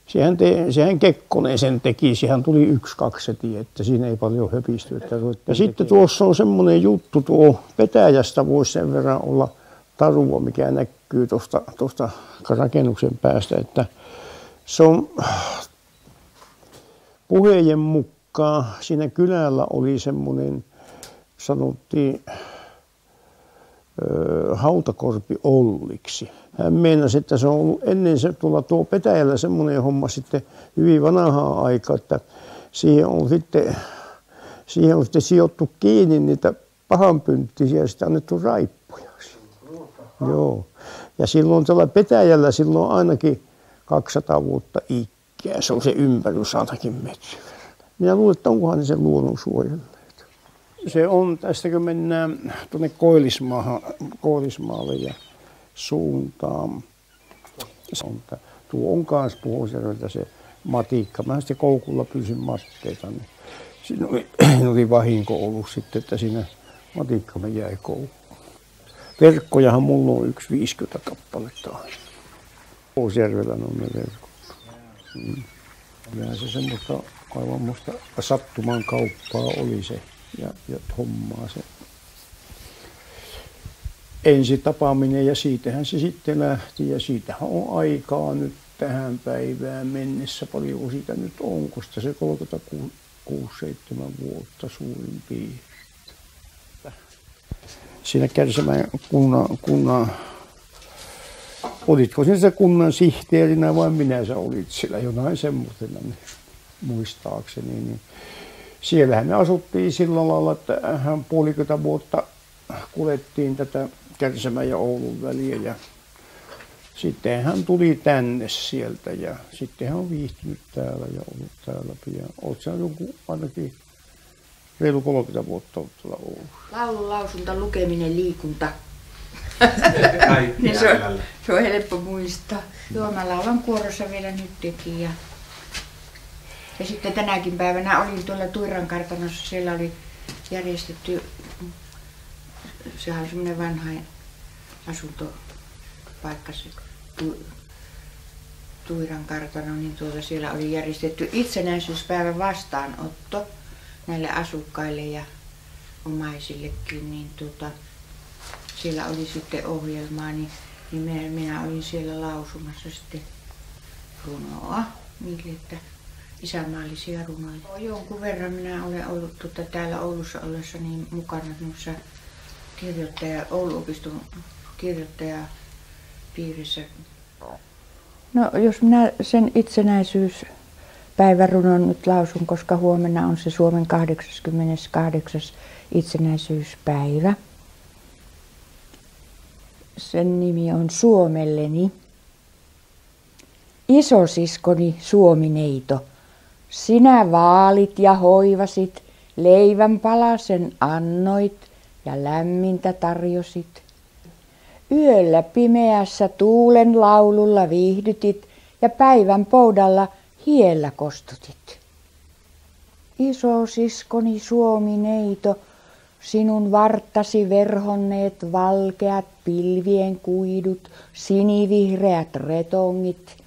Sehän, te, sehän Kekkonen sen teki, sehän tuli yksi kaksi se tie, että siinä ei paljon höpisty. Että ja sitten tuossa on semmoinen juttu, tuo Petäjästä voisi sen verran olla tarua, mikä näkyy tuosta rakennuksen päästä, että se on puheen mukaan siinä kylällä oli semmoinen, sanottiin hautakorpi Olliksi. Hän meinasi, että se on ollut ennen se tuolla tuo Petäjällä semmoinen homma sitten hyvin vanhaa aikaa, että siihen on sitten, siihen on sitten sijoittu kiinni niitä pahanpynttisiä ja sitten annettu raippuja. Joo. Ja silloin tuolla Petäjällä silloin ainakin 200 vuotta ikää. Se on se ympärys ainakin metriä. Minä luulen, että onkohan ne sen luonnon suojelleet. Se on, tästä kun mennään tuonne Koilismaalle ja suuntaan. Se on, tuo on kanssa Puhosjärveltä se matikka. Mä sitten koukulla pyysin matteita, niin siinä oli, oli vahinko ollut sitten, että siinä matikka me jäi koukkuun. Verkkojahan mulla on yksi 50 kappaletta aina. Uusjärvellä on ne verkot. Mm. Kyllähän se semmoista aivan musta sattuman kauppaa oli se ja, ja hommaa se ensi tapaaminen ja siitähän se sitten lähti ja siitähän on aikaa nyt tähän päivään mennessä paljon siitä nyt on, koska se 36-7 vuotta suurin piirtein. Siinä Kärsämään kunnan, kunnan olitko sinä kunnan sihteerinä vai minä sä olit siellä jonain semmoisena niin muistaakseni. Niin siellähän me asuttiin sillä lailla, että hän puolikymmentä vuotta kuljettiin tätä Kärsämän ja Oulun väliä ja sitten hän tuli tänne sieltä ja sitten hän on viihtynyt täällä ja ollut täällä pian. Oletko joku ainakin reilu 30 vuotta ollut tuolla Oulussa? Laulun lausunta, lukeminen, liikunta, niin se, on, se on helppo muistaa. Joo, mä laulan kuorossa vielä nytkin ja, ja sitten tänäkin päivänä olin tuolla Tuiran kartanossa, siellä oli järjestetty, sehän on semmoinen vanha asuntopaikka, se tu, Tuiran kartano, niin tuolla siellä oli järjestetty itsenäisyyspäivän vastaanotto näille asukkaille ja omaisillekin, niin tuota, siellä oli sitten ohjelmaa, niin, niin minä, minä olin siellä lausumassa sitten runoa niille, että isänmaallisia runoja. Jonkun verran minä olen ollut tuota, täällä Oulussa ollessa niin mukana noissa kirjoittaja, Oulu-opiston kirjoittajapiirissä. No jos minä sen itsenäisyys päivärunon nyt lausun, koska huomenna on se Suomen 88. itsenäisyyspäivä sen nimi on Suomelleni. Isosiskoni Suomineito, sinä vaalit ja hoivasit, leivän palasen annoit ja lämmintä tarjosit. Yöllä pimeässä tuulen laululla viihdytit ja päivän poudalla hiellä kostutit. Isosiskoni Suomineito, Sinun varttasi verhonneet valkeat pilvien kuidut, sinivihreät retongit.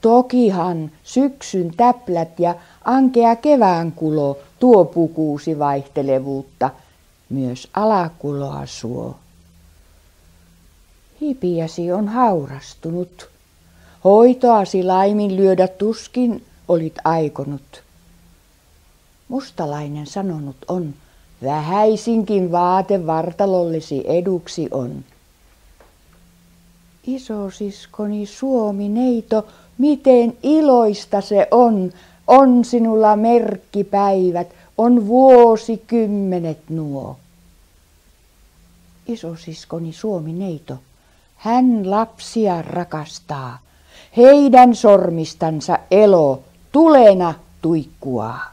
Tokihan syksyn täplät ja ankea kevään kulo tuo pukuusi vaihtelevuutta, myös alakuloa suo. Hipiäsi on haurastunut. Hoitoasi laimin lyödä tuskin olit aikonut. Mustalainen sanonut on, vähäisinkin vaate vartalollesi eduksi on. Isosiskoni Suomi neito, miten iloista se on, on sinulla merkkipäivät, on vuosikymmenet nuo. Isosiskoni Suomi neito, hän lapsia rakastaa, heidän sormistansa elo tulena tuikkuaa.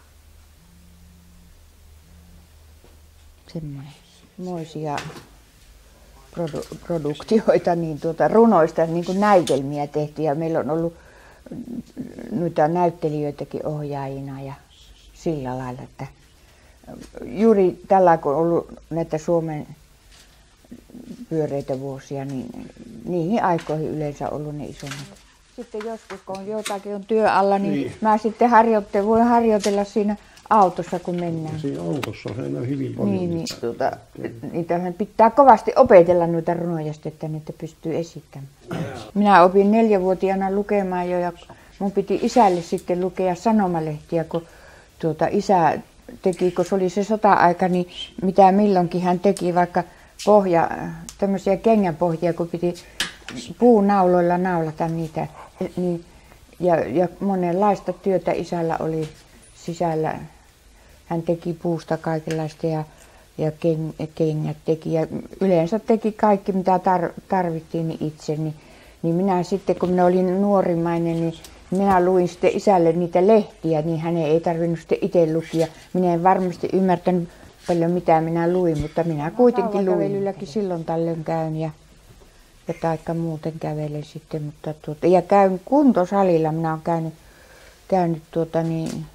Semmoisia produ- produktioita, niin tuota, runoista niin kuin näytelmiä tehty. Ja meillä on ollut noita näyttelijöitäkin ohjaajina ja sillä lailla, että juuri tällä kun on ollut näitä Suomen pyöreitä vuosia, niin niihin aikoihin yleensä ollut ne isommat. Sitten joskus, kun jotakin on työ alla, niin, niin. mä sitten harjoittelen, voin harjoitella siinä autossa, kun mennään. Siinä autossa on aina hyvin paljon. Niin, niin tuota, niitä pitää kovasti opetella noita runoja, että niitä pystyy esittämään. Minä opin neljävuotiaana lukemaan jo ja mun piti isälle sitten lukea sanomalehtiä, kun tuota isä teki, kun se oli se sota-aika, niin mitä milloinkin hän teki, vaikka pohja, tämmöisiä kengänpohjia, kun piti puunauloilla naulata niitä. Niin, ja, ja monenlaista työtä isällä oli sisällä. Hän teki puusta kaikenlaista ja, ja kengät teki. Ja yleensä teki kaikki, mitä tar, tarvittiin itse. Niin, niin minä sitten, kun minä olin nuorimainen, niin minä luin sitten isälle niitä lehtiä, niin hänen ei tarvinnut sitten itse lukia. Minä en varmasti ymmärtänyt paljon mitä minä luin, mutta minä kuitenkin luin. silloin tällöin käyn ja, ja taikka muuten kävelen sitten. Mutta tuota, ja käyn kuntosalilla, minä olen käynyt, käynyt tuota niin,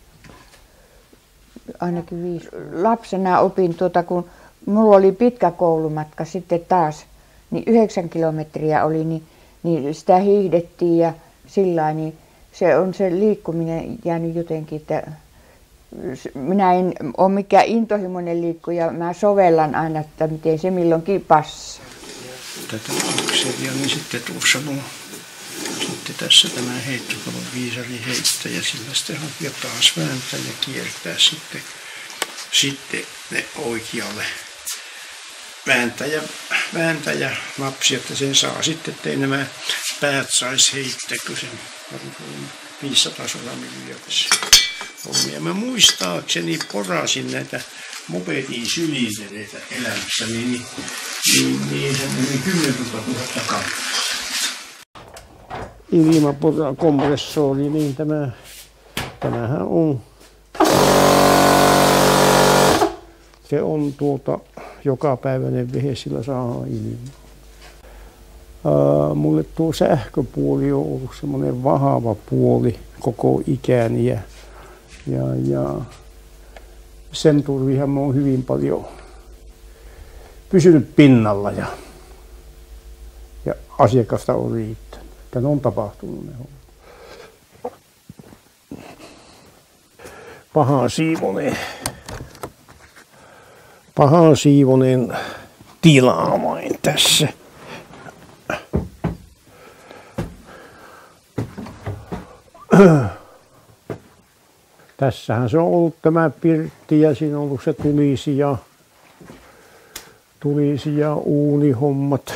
ainakin viisi. Lapsena opin tuota, kun mulla oli pitkä koulumatka sitten taas, niin yhdeksän kilometriä oli, niin, niin sitä hiihdettiin ja sillä niin se on se liikkuminen jäänyt jotenkin, että minä en ole mikään intohimoinen liikkuja, mä sovellan aina, että miten se milloinkin passaa. Tätä akseliä, niin sitten tuossa mun, sitten tässä tämä heittokalon viisari heittää ja sillä sitten hakea taas vääntää ja kiertää sitten, sitten ne oikealle vääntäjä, vääntäjä lapsi, että sen saa sitten, ettei nämä päät saisi heittää, kun sen 500 miljardissa hommia. Mä muistaakseni porasin näitä mopedin sylinteleitä elämässä, niin, niin, niin, niin semmoinen 10 000 kappaletta. Ilmakompressori, niin tämä, tämähän on, se on tuota jokapäiväinen vehe, sillä saa ilmaa. mulle tuo sähköpuoli on ollut semmoinen vahava puoli koko ikäni ja ja, ja sen turvihan mä oon hyvin paljon pysynyt pinnalla ja, ja asiakasta on riittänyt. Ne on tapahtunut ne Pahan siivonen, pahan siivonen tilaamain tässä. Tässähän se on ollut tämä pirtti ja siinä on ollut se tulisi ja, tulisi ja uunihommat.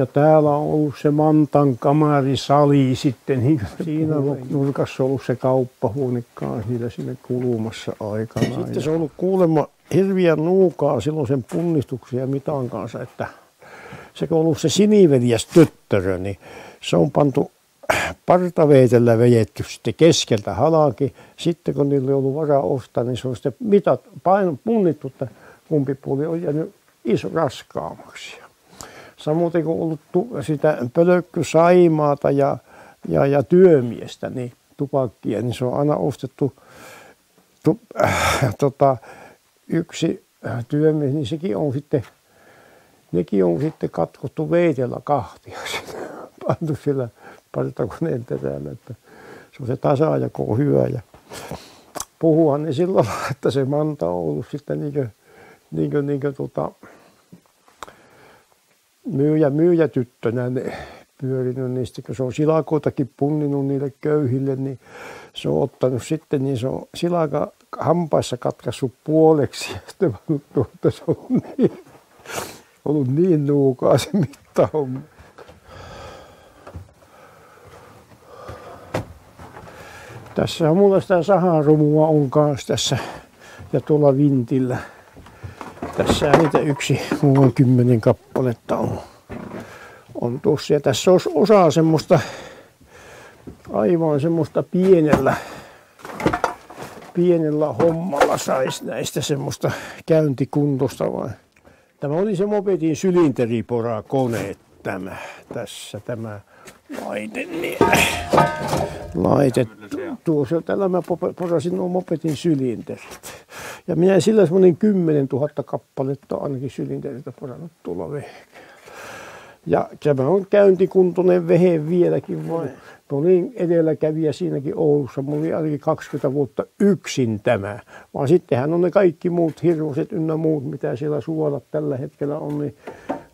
Ja täällä on ollut se Mantan kamarisali sitten. Niin siinä nurkassa on ollut se kauppahuone siitä sinne kulumassa aikana. Sitten se on ollut kuulemma hirviä nuukaa silloin sen punnistuksia mitan kanssa, että se on ollut se siniveliäs tyttörö, niin se on pantu partaveitellä vejetty sitten keskeltä halaki. Sitten kun niillä ei ollut varaa ostaa, niin se on sitten mitat paino, punnittu, että kumpi puoli on jäänyt iso raskaammaksi. Samoin kuin ollut sitä pölökkysaimaata ja, ja, ja työmiestä, niin tupakkia, niin se on aina ostettu tu, äh, tota, yksi työmies, niin sekin on sitten, nekin on sitten katkottu veitellä kahtia. Pantu sillä partakoneen terällä, että se on se tasajako on hyvä ja puhuhan niin silloin, että se manta on ollut sitten niin kuin, niin kuin, niin kuin tota, myyjä, myyjä tyttönä ne pyörinyt niistä, kun se on silakoitakin punninut niille köyhille, niin se on ottanut sitten, niin se on silaka hampaissa katkaissut puoleksi ja sitten tuota, se on niin, ollut niin nuukaa se mittahomma. Tässä on mulla sitä saharumua on kanssa tässä ja tuolla vintillä. Tässä niitä yksi, on kymmenen kappaletta on, on tuossa. Ja tässä on osa semmoista, aivan semmoista pienellä, pienellä hommalla saisi näistä semmoista käyntikuntosta vai. Tämä oli se mopedin sylinteripora kone tämä, tässä tämä laite, niin, laite. Tuossa tällä mä porasin nuo mopetin sylinterit. Ja minä sillä semmoinen 10 000 kappaletta ainakin sylintereitä porannut tuolla vehkeellä. Ja tämä on käyntikuntoinen vehe vieläkin vai. Mä olin edelläkävijä siinäkin Oulussa. Mulla oli ainakin 20 vuotta yksin tämä. Vaan sittenhän on ne kaikki muut hirvoset ynnä muut, mitä siellä suolat tällä hetkellä on. Niin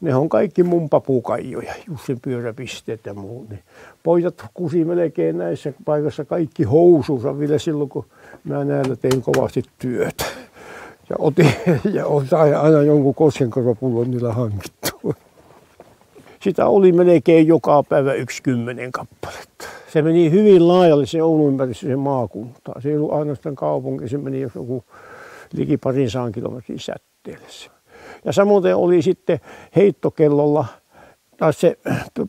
ne on kaikki mun papukaijoja, Jussin pyöräpisteet ja muut. Niin pojat kusi melkein näissä paikassa kaikki housuunsa vielä silloin, kun mä näillä tein kovasti työtä. Ja otin ja sain aina jonkun koskenkorvapullon niillä hankittua. Sitä oli melkein joka päivä yksi kymmenen kappaletta. Se meni hyvin laajalle se Oulun ympärissä se maakunta. Se ei ollut ainoastaan kaupunki, se meni joku liki parin saan kilometrin sätteelle. Ja samoin oli sitten heittokellolla taas se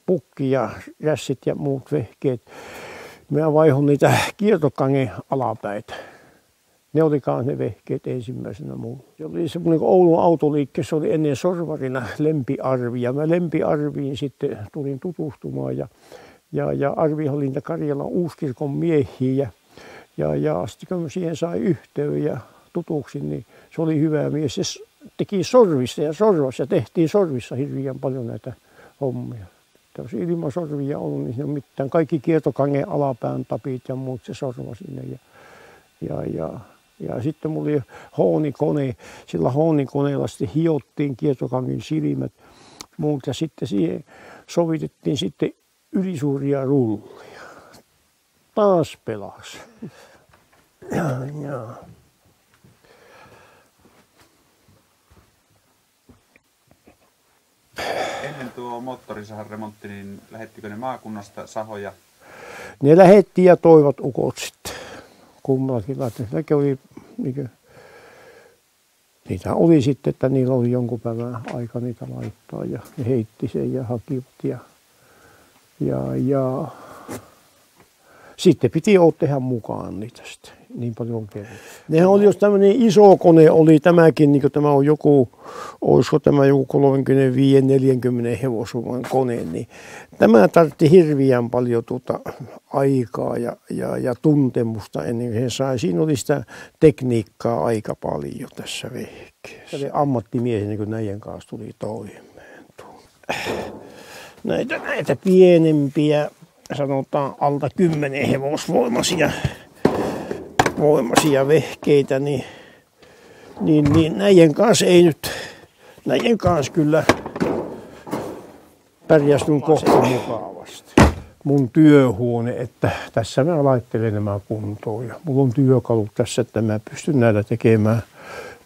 pukki ja rässit ja muut vehkeet. Mä vaihon niitä kiertokangen alapäitä. Ne oli ne vehkeet ensimmäisenä muun. Se oli semmoinen Oulun autoliikkeessä oli ennen sorvarina lempiarvi ja mä lempiarviin sitten tulin tutustumaan ja, ja, ja Arvi oli niitä Karjalan uuskirkon miehiä ja, ja, ja sitten kun siihen sai yhteyden ja tutuksin, niin se oli hyvä mies. Se teki sorvissa ja sorvassa ja tehtiin sorvissa hirveän paljon näitä hommia. Jos ilman sorvia on, niin se on mitään. Kaikki kiertokangen alapään tapit ja muut se sorva sinne. Ja, ja, ja ja sitten mulla oli hoonikone, sillä hoonikoneella sitten hiottiin kiertokangin silmät muut ja sitten siihen sovitettiin sitten ylisuuria rullia. Taas pelas. Ja, ja. Ennen tuo moottorisahan remontti, niin lähettikö ne maakunnasta sahoja? Ne lähetti ja toivat ukot sitten kummallakin laitteella. Sekin oli, niin kuin, niitä oli sitten, että niillä oli jonkun päivän aika niitä laittaa ja ne heitti sen ja hakivat ja, ja, ja sitten piti olla tehdä mukaan niitä sitten niin paljon kerran. Nehän oli, jos tämmöinen iso kone oli tämäkin, niin kuin tämä on joku, olisiko tämä joku 35-40 hevosuman kone, niin tämä tarvitsi hirviän paljon tuota aikaa ja, ja, ja tuntemusta ennen kuin he sai. Siinä oli sitä tekniikkaa aika paljon tässä vehkeessä. Se ammattimiehenä, niin kun näiden kanssa tuli toimeen. Näitä, näitä pienempiä, sanotaan alta 10 hevosvoimaisia voimaisia vehkeitä, niin, niin, niin näiden kanssa ei nyt, näiden kanssa kyllä pärjästyn kohta mukavasti. Mun työhuone, että tässä mä laittelen nämä kuntoon ja mulla on työkalut tässä, että mä pystyn näillä tekemään,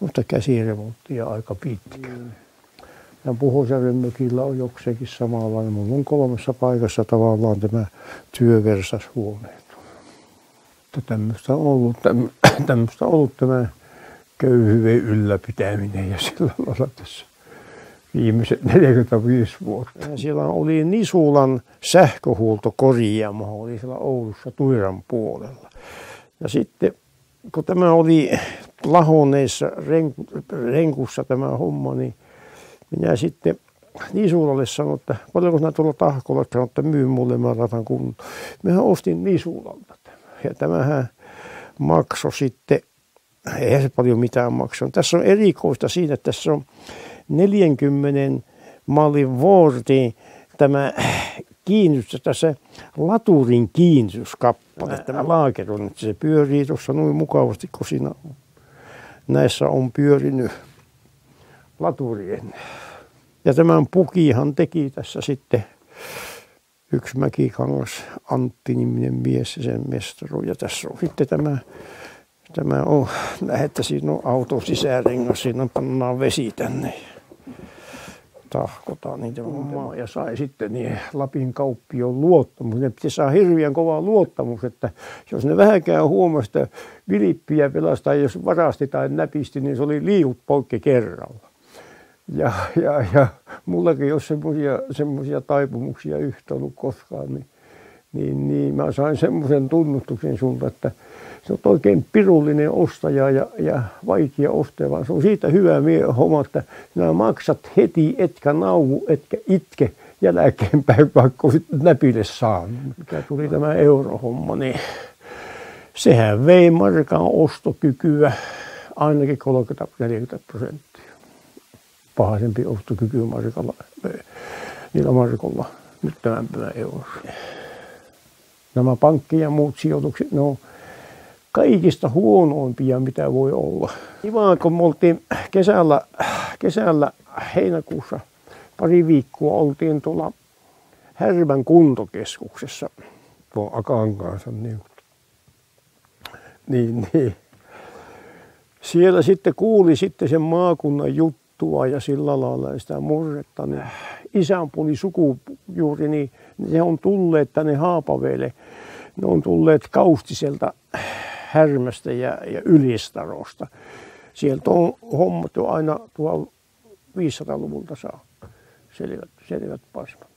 mutta käsiremonttia aika pitkä. Ja Puhosjärven mökillä on jokseenkin samalla. Mulla on kolmessa paikassa tavallaan tämä työversashuone tämmöistä on ollut, tämmöistä on ollut tämä köyhyyden ylläpitäminen ja sillä lailla tässä viimeiset 45 vuotta. Ja siellä oli Nisulan sähköhuoltokorjaamo, oli siellä Oulussa Tuiran puolella. Ja sitten kun tämä oli lahoneissa renku, renkussa tämä homma, niin minä sitten Nisulalle sanoin, että paljonko sinä tuolla tahkolla, sanoin, että myy mulle, mä ratan kun. Minä ostin Nisulalta ja tämähän maksoi sitten, eihän se paljon mitään maksanut. Tässä on erikoista siinä, että tässä on 40 mallin vuorti tämä kiinnitys, tässä laturin kiinnityskappale, tämä laakeron, että se pyörii tuossa noin mukavasti, kun siinä näissä on pyörinyt laturien. Ja tämän pukihan teki tässä sitten yksi Mäkikangas Antti-niminen mies ja sen mestaru. Ja tässä on sitten tämä, tämä on, että siinä on auto sisärengas, siinä pannaan vesi tänne. Tahkotaan niitä omaa ja sai sitten niin Lapin kauppion luottamus. Ne piti saa hirveän kova luottamus, että jos ne vähänkään huomasi, että vilippiä pelastaa, jos varasti tai näpisti, niin se oli liiut poikki kerralla. Ja, ja, ja mullakin ei ole semmoisia, semmoisia taipumuksia yhtä ollut koskaan, niin, niin, niin mä sain semmoisen tunnustuksen sulta, että se on oikein pirullinen ostaja ja, ja vaikea ostaja, vaan se on siitä hyvä mie homma, että sinä maksat heti, etkä nauvu, etkä itke jälkeenpäin, vaikka näpille saanut. Mikä tuli tämä eurohomma, niin sehän vei markan ostokykyä ainakin 30-40 prosenttia pahaisempi ostokyky markalla, niillä markolla nyt tämän päivän eurossa. Nämä pankki ja muut sijoitukset, ne on kaikista huonoimpia, mitä voi olla. Ihan kun me oltiin kesällä, kesällä heinäkuussa pari viikkoa oltiin tuolla Härmän kuntokeskuksessa tuon Akan kanssa. Niin, niin, niin. Siellä sitten kuuli sitten sen maakunnan juttu juttua ja sillä lailla sitä murretta. Niin isän puoli sukujuuri, niin ne on tulleet tänne Haapaveelle. Ne on tulleet Kaustiselta Härmästä ja, ja Ylistarosta. Sieltä on hommat jo aina 1500-luvulta saakka. Selvät, selvät pasmat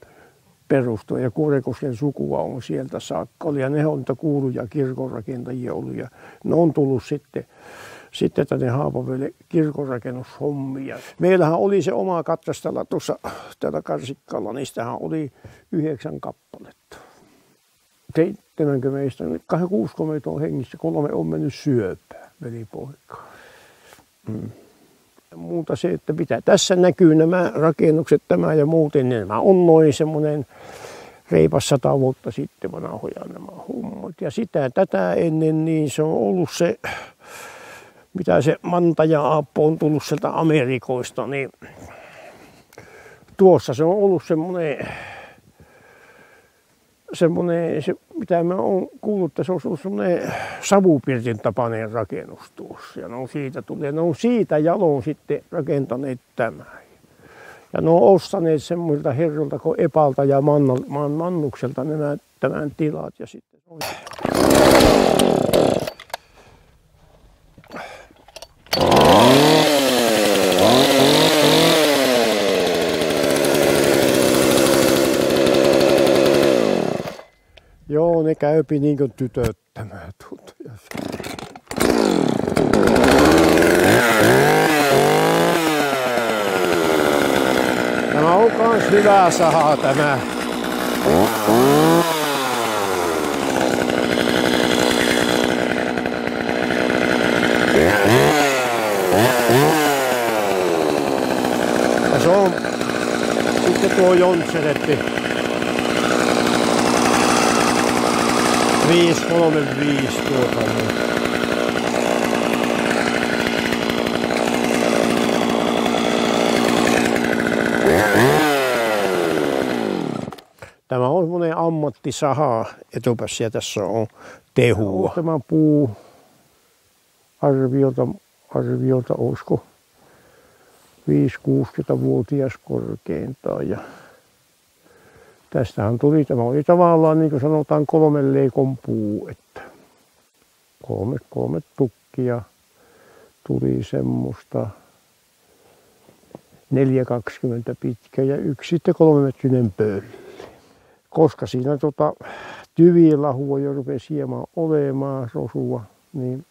perustua ja Kurekosken sukua on sieltä saakka. Ja ne on kuuluja kirkonrakentajia ollut ja ne on tullut sitten sitten tänne Haapavelle kirkonrakennushommia. Meillähän oli se oma katsastella tuossa täällä Karsikkalla, niistähän oli yhdeksän kappaletta. 70, 60 on hengissä, kolme on mennyt syöpään, velipoika. Mm. Muuta se, että mitä tässä näkyy nämä rakennukset, tämä ja muuten, niin nämä on noin semmoinen reipas sata vuotta sitten vanhoja nämä hommat. Ja sitä tätä ennen, niin se on ollut se mitä se Mantaja Aappo on tullut sieltä Amerikoista, niin tuossa se on ollut semmoinen, semmoinen se, mitä mä oon kuullut, että se on ollut semmoinen savupirtin tapainen rakennus tuossa. Ja ne on siitä ja ne on siitä jaloon sitten rakentaneet tämän. Ja ne on ostaneet semmoilta herroilta kuin Epalta ja Mannukselta nämä, tämän tilat. Ja sitten Joo, ne käypi niin kuin tytöt tämä tuttu. Tämä on kans hyvä saha tämä. Ja se on sitten tuo Jontseletti 535 tuota. Tämä on semmoinen ammattisaha etupäässä ja tässä on tehua. Tämä puu arviota, arviota olisiko 5-60-vuotias korkeintaan. Ja tästähän tuli, tämä oli tavallaan niin kuin sanotaan kolmen leikon puu, että kolme, kolme tukkia tuli semmoista 4,20 pitkä ja yksi sitten kolmemetrinen pölli. Koska siinä tota, tyvilahua jo rupesi hieman olemaan rosua, niin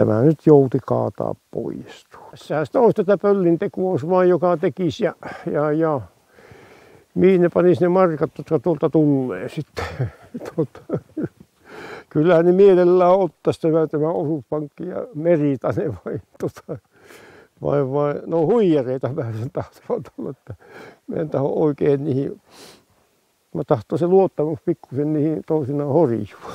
tämä nyt jouti kaataa pois. Sehän olisi tätä pöllin vain joka tekisi ja, ja, ja mihin ne panisi ne markat, jotka tuolta tulee sitten. Tuota, kyllähän ne mielellään ottaisi tämä, tämä osuuspankki ja meritane vai, tota, vai, vai, no huijareita vähän sen tahtovat olla, että mä en taho oikein niihin, mä tahtoisin luottamus pikkusen niihin toisinaan horjuuttua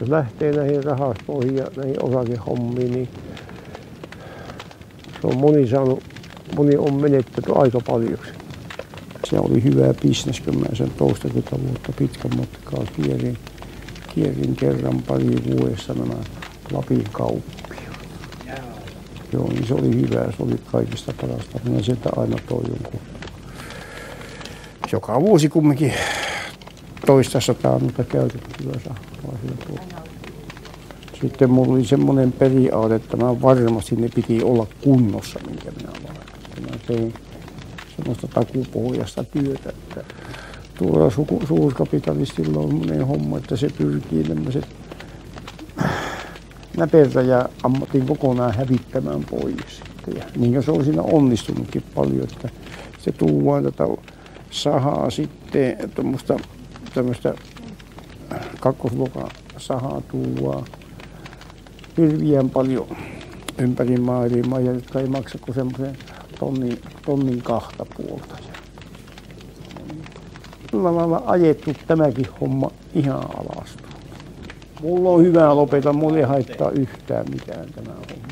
jos lähtee näihin rahastoihin ja näihin osakehommiin, niin Se on moni saanut, moni on menettänyt aika paljon. Se oli hyvä bisnes, kun mä sen toistakymmentä vuotta pitkän matkaa kierin, kierin kerran pari vuodessa nämä Lapin kauppia. Joo, niin se oli hyvä, se oli kaikista parasta. Minä sieltä aina toi jonkun. Joka vuosi kumminkin toista sataa, mutta käytettyä sahaa Sitten mulla oli semmoinen periaate, että mä varmasti ne piti olla kunnossa, minkä minä laitoin. Mä tein semmoista takupohjasta työtä, että tuolla suku, suurkapitalistilla on semmoinen homma, että se pyrkii tämmöiset näpertä ja ammatin kokonaan hävittämään pois. Ja niin se on siinä onnistunutkin paljon, että se tuodaan tätä sahaa sitten, tuommoista tämmöistä kakkosluokan sahaa tuodaan hirviän paljon ympäri maailmaa, ja jotka ei maksa kuin semmoisen tonnin, tonnin kahta puolta. Sillä lailla ajettu tämäkin homma ihan alas. Mulla on hyvä lopeta, mulla ei haittaa yhtään mitään tämä homma.